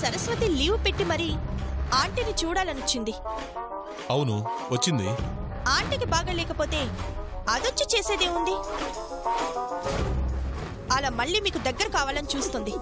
Saraswati leave పెట్టి మరీ ఆంటీని చూడాలనొచ్చింది. అవును వచ్చింది. ఆంటీకి బాగలేకపోతే అదొచ్చి చేసేదేముంది అలా మళ్ళీ మీకు దగ్గర కావాలని చూస్తుంది.